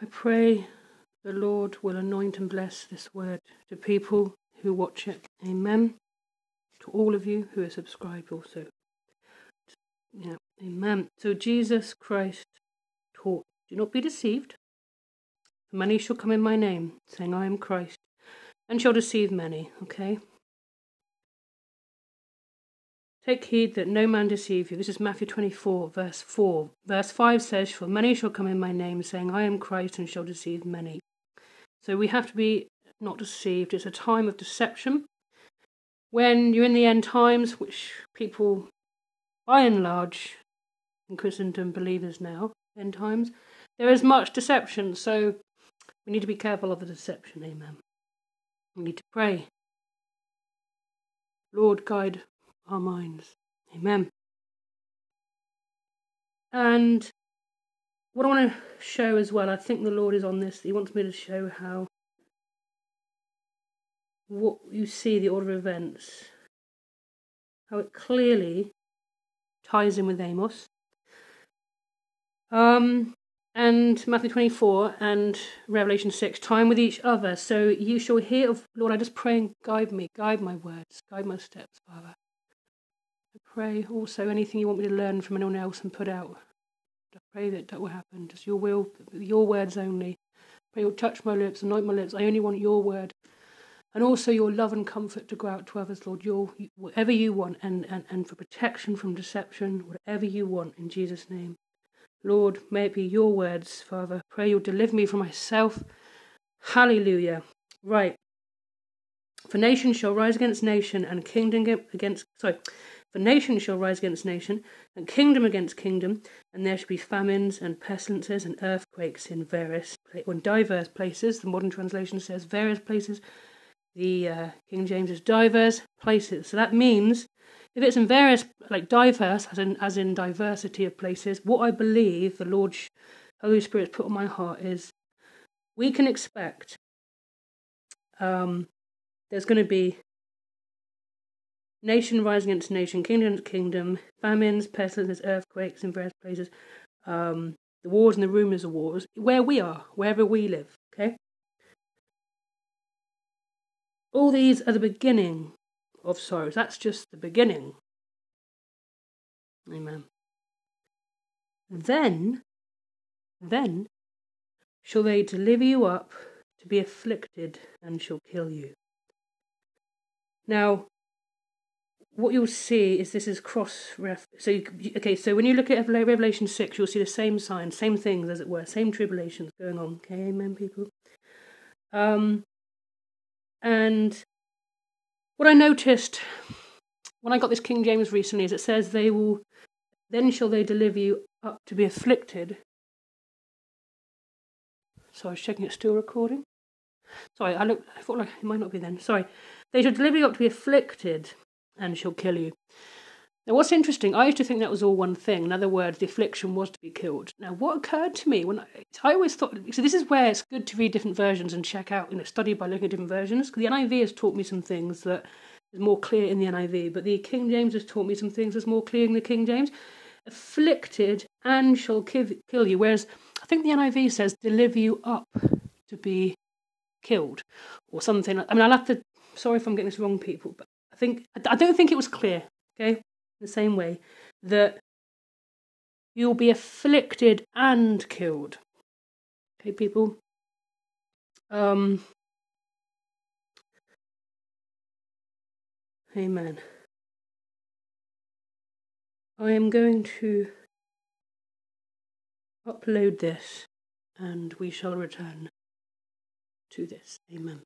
I pray the Lord will anoint and bless this word to people who watch it. Amen. To all of you who are subscribed also. Yeah, amen. So Jesus Christ taught, do not be deceived. Many shall come in my name, saying, I am Christ, and shall deceive many. Okay? Take heed that no man deceive you. This is Matthew 24, verse 4. Verse 5 says, For many shall come in my name, saying, I am Christ, and shall deceive many. So we have to be not deceived. It's a time of deception. When you're in the end times, which people, by and large, in Christendom believers now, end times, there is much deception. So we need to be careful of the deception. Amen. We need to pray. Lord, guide our minds. Amen. And what I want to show as well, I think the Lord is on this. He wants me to show how what you see, the order of events, how it clearly ties in with Amos. Um, and Matthew 24 and Revelation 6, time with each other. So you shall hear of, Lord, I just pray and guide me, guide my words, guide my steps, Father. Pray also anything you want me to learn from anyone else and put out. I pray that that will happen. Just your will, your words only. Pray you'll touch my lips, anoint my lips. I only want your word. And also your love and comfort to go out to others, Lord. Your whatever you want, and, and, and for protection from deception, whatever you want, in Jesus' name. Lord, may it be your words, Father. Pray you'll deliver me from myself. Hallelujah. Right. For nation shall rise against nation, and kingdom against sorry, for nation shall rise against nation, and kingdom against kingdom, and there shall be famines and pestilences and earthquakes in various or in diverse places. The modern translation says various places. The uh, King James is diverse places. So that means if it's in various, like diverse, as in as in diversity of places, what I believe the Lord Holy Spirit put on my heart is we can expect um, there's going to be Nation rising against nation, kingdom against kingdom, famines, pestilences, earthquakes in various places, um, the wars and the rumours of wars, where we are, wherever we live, okay? All these are the beginning of sorrows. That's just the beginning. Amen. Then, then shall they deliver you up to be afflicted and shall kill you. Now, what you'll see is this is cross ref. So you, okay, so when you look at Revelation six, you'll see the same signs, same things as it were, same tribulations going on. Okay, amen, people. Um, and what I noticed when I got this King James recently is it says they will, then shall they deliver you up to be afflicted. So I was checking it's still recording. Sorry, I looked. I thought like it might not be then. Sorry, they shall deliver you up to be afflicted and she'll kill you. Now, what's interesting, I used to think that was all one thing. In other words, the affliction was to be killed. Now, what occurred to me when I, I always thought, so this is where it's good to read different versions and check out, you know, study by looking at different versions. Because the NIV has taught me some things that is more clear in the NIV, but the King James has taught me some things that's more clear in the King James. Afflicted and shall kill you. Whereas I think the NIV says deliver you up to be killed or something. I mean, I'll have to, sorry if I'm getting this wrong, people, but think I don't think it was clear. Okay, the same way that you'll be afflicted and killed. Okay, people. Um. Amen. I am going to upload this and we shall return to this. Amen.